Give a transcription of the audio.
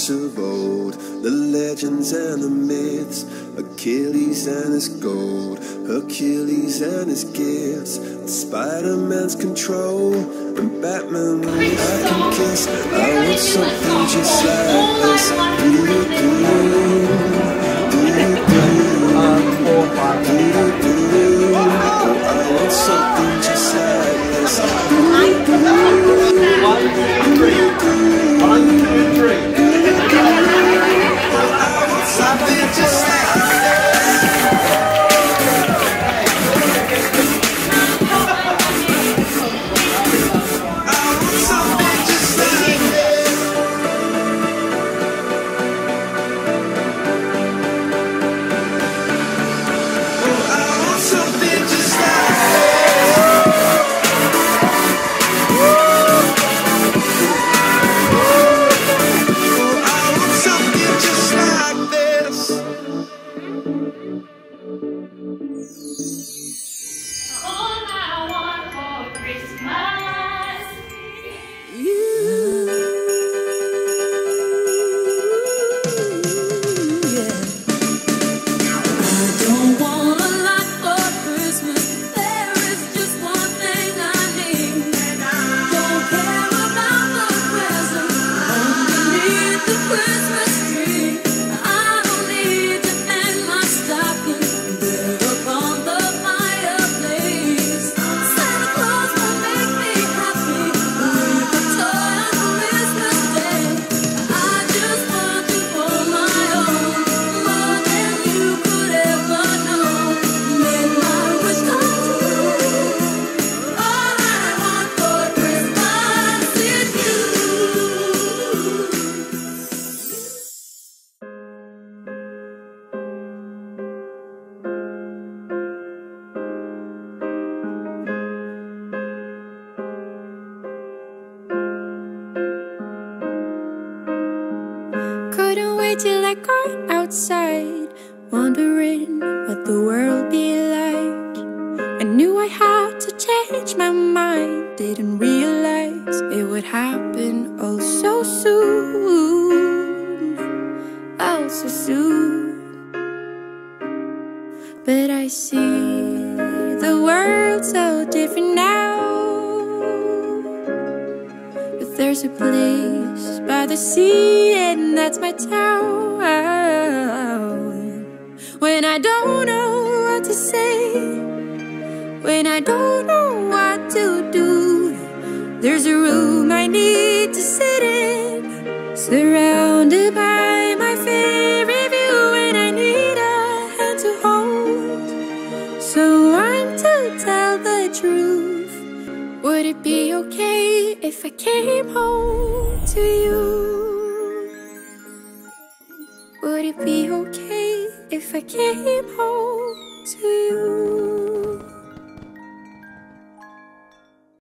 gods of old, the legends and the myths, Achilles and his gold, Hercules and his gifts, Spider Man's control, and Batman a hack kiss. I want something just like just Till I got outside, wondering what the world be like. I knew I had to change my mind, didn't realize it would happen oh so soon, oh so soon. But I see the world so different now. But there's a place by the sea, and that's my town. When I don't know what to say, when I don't know what to do, there's a room I need to sit in, surrounded by my favorite view, and I need a hand to hold. So I'm to tell the truth. Would it be okay if I came home to you? It be okay if I came home to you?